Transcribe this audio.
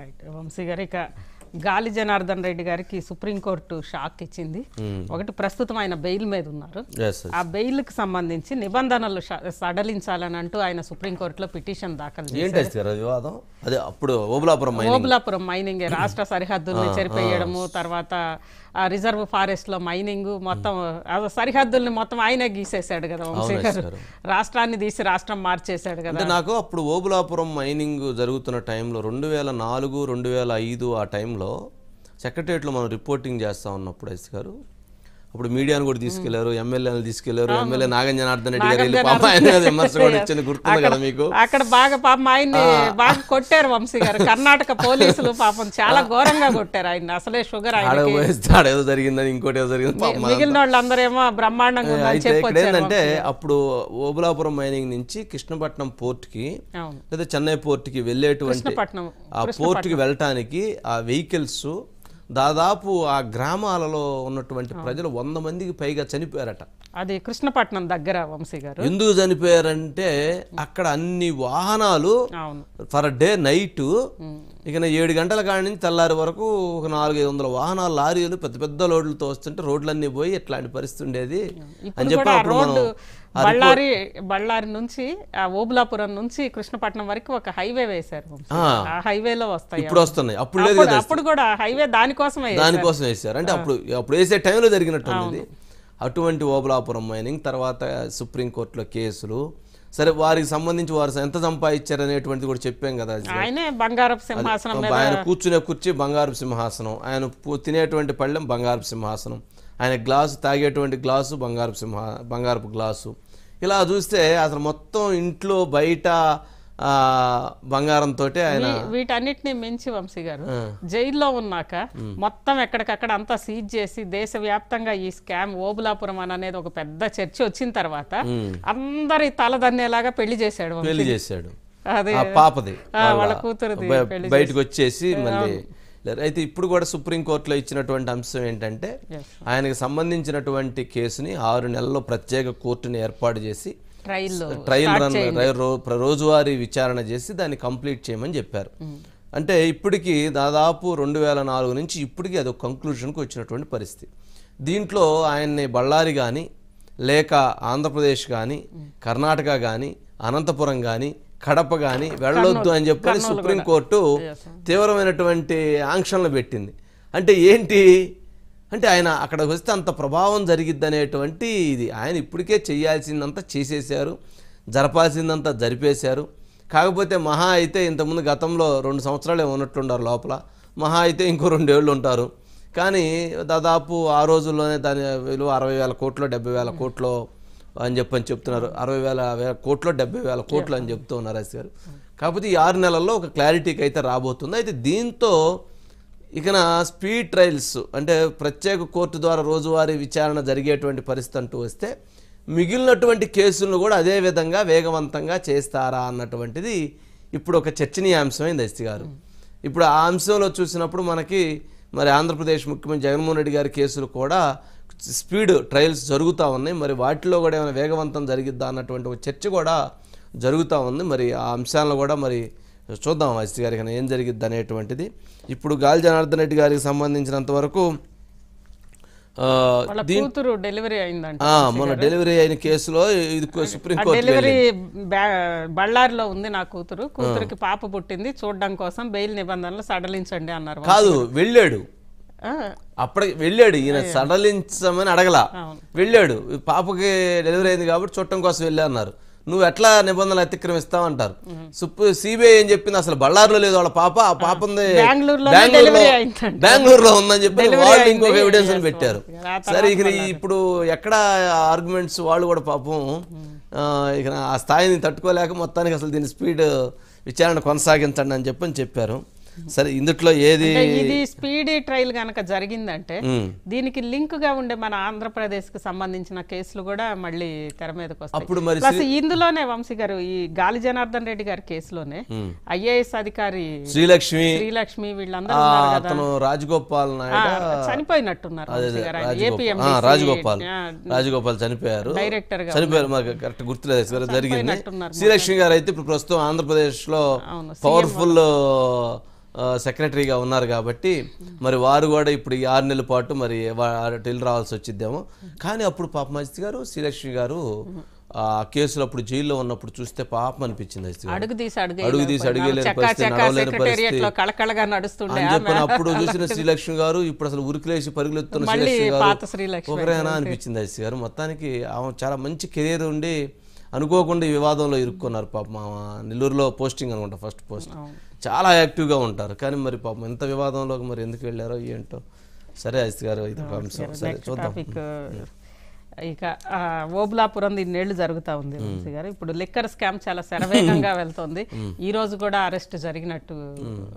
Right Vamsi గారు ఇక గాలి జనార్దన్ రెడ్డి గారికి సుప్రీంకోర్టు షాక్ ఇచ్చింది. ఒకటి ప్రస్తుతం ఆయన బెయిల్ మీద ఉన్నారు. ఆ బెయిల్కి సంబంధించి నిబంధనలు సడలించాలని అంటూ ఆయన సుప్రీంకోర్టులో పిటిషన్ దాఖలు చేశారు. వివాదం? అదే అప్పుడు ఓబులాపురం మైనింగ్ ఓబులాపురం మైనింగ్ రాష్ట్ర సరిహద్దుల్ని చెరిపేయడము తర్వాత రిజర్వ్ ఫారెస్ట్లో మైనింగ్ మొత్తం సరిహద్దుల్ని మొత్తం ఆయనే గీసేశాడు కదా వంశీ గారు గారు. రాష్ట్రాన్ని తీసి రాష్ట్రం మార్చేశాడు కదా నాకు అప్పుడు ఓబులాపురం మైనింగ్ జరుగుతున్న టైంలో రెండు వేల నాలుగు రెండు వేల ఐదు ఆ టైంలో సెక్రటరియట్లో మనం రిపోర్టింగ్ చేస్తా ఉన్నప్పుడు ఎస్ గారు అప్పుడు మీడియాను కూడా తీసుకెళ్ళారు ఎమ్మెల్యేలు తీసుకెళ్ళారు ఎమ్మెల్యే నాగన్ జనార్దన్ రెడ్డి గారు వెళ్ళి పాప ఆయన విమర్శ కూడా ఇచ్చింది గుర్తుంది కదా మీకు? అక్కడ బాగా పాపం ఆయన్ని బాగా కొట్టారు వంశీ గారు. కర్ణాటక పోలీసులు పాపం చాలా ఘోరంగా కొట్టారు ఆయన అసలే షుగర్ ఆయన ఏదో జరిగిందని ఇంకోటి ఏదో జరిగింది మిగిలిన వాళ్ళందరేమో బ్రహ్మాండంగా అయితే ఇక్కడ ఏంటంటే అప్పుడు ఓబులాపురం మైనింగ్ నుంచి కృష్ణపట్నం పోర్ట్కి అవును. లేదా చెన్నై పోర్ట్కి వెళ్ళేటువంటి కృష్ణపట్నం ఆ పోర్ట్కి వెళ్ళటానికి ఆ వెహికల్స్ దాదాపు ఆ గ్రామాలలో ఉన్నటువంటి ప్రజలు వంద మందికి పైగా చనిపోయారట. అది కృష్ణపట్నం దగ్గర వంశీ గారు. ఎందుకు చనిపోయారంటే అక్కడ అన్ని వాహనాలు ఫర్ డే నైట్ ఇక ఏడు గంటల కాడి నుంచి తెల్లారి వరకు ఒక నాలుగైదు వందల వాహనాలు లారీలు పెద్ద పెద్ద లోడ్లతో వస్తుంటే రోడ్లన్నీ పోయి ఇట్లాంటి పరిస్థితి ఉండేది అని చెప్పి బళ్ళారి బళ్ళారి నుంచి ఆ ఓబులాపురం నుంచి కృష్ణపట్నం వరకు ఒక హైవే వేశారు వంశీ. ఆ. హైవేలో వస్తాయి ఇప్పుడు వస్తున్నాయి. అప్పుడు లేదు అప్పుడు కూడా హైవే దానికోసమే దానికోసం వేసారు అంటే అప్పుడు అప్పుడు వేసే టైంలో జరిగినట్టుంది అటువంటి ఓబలాపురం మైనింగ్ తర్వాత సుప్రీంకోర్టులో కేసులు. సరే వారికి సంబంధించి వారు ఎంత సంపాదించారు అనేటువంటిది కూడా చెప్పాం కదా ఆయనే బంగారపు సింహాసనం ఆయన కూర్చునే కుర్చీ బంగారు సింహాసనం. ఆయన తినేటువంటి పళ్ళెం బంగారు సింహాసనం. ఆయన గ్లాసు తాగేటువంటి గ్లాసు బంగారు సింహ బంగారపు గ్లాసు. ఇలా చూస్తే అసలు మొత్తం ఇంట్లో బయట ఆ, బంగారంతో ఆయన వీటన్నిటిని మించి వంశీ గారు. జైల్లో ఉన్నాక మొత్తం ఎక్కడికక్కడ అంతా సీజ్ చేసి దేశవ్యాప్తంగా ఈ స్కామ్ ఓబులాపురం అని అనేది ఒక పెద్ద చర్చ వచ్చిన తర్వాత అందరి తలదన్నేలాగా పెళ్ళి చేశాడు. పెళ్ళి చేశాడు. పాపది వాళ్ళ పెళ్ళి బయటకు వచ్చేసి మళ్ళీ అయితే ఇప్పుడు కూడా సుప్రీంకోర్టులో ఇచ్చినటువంటి అంశం ఏంటంటే. ఆయనకు సంబంధించినటువంటి కేసుని ఆరు నెలల్లో ప్రత్యేక కోర్టుని ఏర్పాటు చేసి ట్రయల్ రన్ రోజువారీ విచారణ చేసి దాన్ని కంప్లీట్ చేయమని చెప్పారు. అంటే ఇప్పటికి దాదాపు రెండు వేల నాలుగు నుంచి ఇప్పటికి అది ఒక కంక్లూషన్కి వచ్చినటువంటి పరిస్థితి. దీంట్లో ఆయన్ని బళ్ళారి కానీ లేక ఆంధ్రప్రదేశ్ కానీ కర్ణాటక కానీ అనంతపురం కానీ కడప కానీ వెళ్ళొద్దు అని చెప్పని సుప్రీంకోర్టు తీవ్రమైనటువంటి ఆంక్షలను పెట్టింది. అంటే ఏంటి? అంటే ఆయన అక్కడికి వస్తే అంత ప్రభావం జరిగిద్ది అనేటువంటి ఇది. ఆయన ఇప్పటికే చేయాల్సిందంతా చేసేసారు జరపాల్సిందంతా జరిపేశారు. కాకపోతే మహా అయితే ఇంతకుముందు గతంలో రెండు సంవత్సరాలే ఉన్నట్లుండారు లోపల. మహా అయితే ఇంకో రెండేళ్ళు ఉంటారు. కానీ దాదాపు ఆ రోజుల్లోనే దాని విలువ అరవై వేల కోట్లు డెబ్బై వేల కోట్లు అని చెప్పని చెప్తున్నారు. అరవై వేల వేల కోట్లు డెబ్బై వేల కోట్లు అని చెప్తూ ఉన్నారు ఎస్ గారు. కాకపోతే ఈ ఆరు నెలల్లో ఒక క్లారిటీకి అయితే రాబోతుంది. అయితే దీంతో ఇకన స్పీడ్ ట్రయల్స్ అంటే ప్రత్యేక కోర్టు ద్వారా రోజువారీ విచారణ జరిగేటువంటి పరిస్థితి అంటూ వస్తే మిగిలినటువంటి కేసులను కూడా అదే విధంగా వేగవంతంగా చేస్తారా అన్నటువంటిది ఇప్పుడు ఒక చర్చనీయాంశమైంది ఎస్తి గారు. ఇప్పుడు ఆ అంశంలో చూసినప్పుడు మనకి మరి ఆంధ్రప్రదేశ్ ముఖ్యమంత్రి జగన్మోహన్ రెడ్డి గారి కేసులు కూడా స్పీడ్ ట్రయల్స్ జరుగుతూ ఉన్నాయి. మరి వాటిలో కూడా ఏమైనా వేగవంతం జరిగిద్దా అన్నటువంటి ఒక చర్చ కూడా జరుగుతూ ఉంది. మరి ఆ అంశాలను కూడా మరి చూద్దాం ఎస్టీ గారికి ఏం జరిగిద్ది అనేటువంటిది. ఇప్పుడు గాలి జనార్దన్ రెడ్డి గారికి సంబంధించినంత వరకు కూతురు డెలివరీ అయిందంట మొన్న డెలివరీ అయిన కేసులో ఇది సుప్రీంకోర్టు డెలివరీ బళ్ళారిలో ఉంది నా కూతురు. కూతురికి పాప పుట్టింది. చూడడం కోసం బెయిల్ నిబంధనలు సడలించండి అన్నారు కాదు వెళ్ళాడు. అప్పటికి వెళ్ళాడు ఈయన సడలించమని అడగల. వెళ్ళాడు పాపకి డెలివరీ అయింది కాబట్టి చుట్టం కోసం వెళ్ళా అన్నారు. నువ్వు ఎట్లా నిబంధనలు అతిక్రమిస్తావు అంటారు. సుప్రీ సిబిఐ ఏం చెప్పింది? అసలు బళ్ళారులో లేదు వాళ్ళ పాప ఆ పాప ఉంది. బెంగళూరులో ఉందని చెప్పి వాళ్ళు. ఇంకొక ఎవిడెన్స్ పెట్టారు. సరే ఇక ఇప్పుడు ఎక్కడ ఆర్గ్యుమెంట్స్ వాళ్ళు కూడా పాపం ఇక ఆ స్థాయిని తట్టుకోలేక మొత్తానికి అసలు దీని స్పీడ్ విచారణ కొనసాగించండి అని చెప్పని చెప్పారు. సరే ఇందుట్లో ఏది ఇది స్పీడీ ట్రయల్ గనక జరిగిందంటే. దీనికి లింక్గా ఉండే మన ఆంధ్రప్రదేశ్కి సంబంధించిన కేసులు కూడా మళ్ళీ తెర మీదకి వస్తాయి. అప్పుడు మరి ప్లస్ ఇందులోనే వంశీ గారు ఈ గాలి జనార్దన్ రెడ్డి గారి కేసులోనే ఐఏఎస్ అధికారి శ్రీలక్ష్మి శ్రీలక్ష్మి వీళ్ళందరూ అతను రాజగోపాల్ చనిపోయినట్టున్నారు రాజగోపాల్. రాజగోపాల్. చనిపోయారు. డైరెక్టర్గా చనిపోయారు మాకు కరెక్ట్ గుర్తులేదు జరిగింది. శ్రీలక్ష్మి గారు అయితే ఇప్పుడు ప్రస్తుతం ఆంధ్రప్రదేశ్లో పవర్ఫుల్ సెక్రటరీగా ఉన్నారు కాబట్టి మరి వారు కూడా ఇప్పుడు ఈ ఆరు నెలల పాటు మరి వెళ్ళి రావాల్సి వచ్చిద్దేమో. కానీ అప్పుడు పాపం అజిత్ గారు శ్రీలక్ష్మి గారు ఆ కేసులో అప్పుడు జైల్లో ఉన్నప్పుడు చూస్తే పాపం అనిపించింది అడుగు తీసి అడుగు తీసి పరిస్థితి, నడవలేని పరిస్థితి. అని చెప్పిన. అప్పుడు చూసిన శ్రీలక్ష్మి గారు ఇప్పుడు అసలు ఉరికిలేసి పరుగులెత్తున్న శ్రీలక్ష్మి గారు ఒకరేనా అనిపించింది అజిత్ గారు. మొత్తానికి ఆమె చాలా మంచి కెరీర్ ఉండి అనుకోకుండా ఈ వివాదంలో ఇరుక్కున్నారు పాపం ఆమె నెల్లూరులో పోస్టింగ్ అనుకుంటా ఫస్ట్ పోస్ట్ చాలా యాక్టివ్గా ఉంటారు. కానీ మరి పాపం ఎంత వివాదంలోకి మరి ఎందుకు వెళ్ళారో ఏంటో. సరే అజిత్ గారు ఇది సరే చూద్దాం. ఇక ఓబులాపురం ఇన్నేళ్ళు జరుగుతా ఉంది వంశీ గారు. ఇప్పుడు లిక్కర్ స్కామ్ చాలా శరవేగంగా వెళ్తోంది. ఈ రోజు కూడా అరెస్ట్ జరిగినట్టు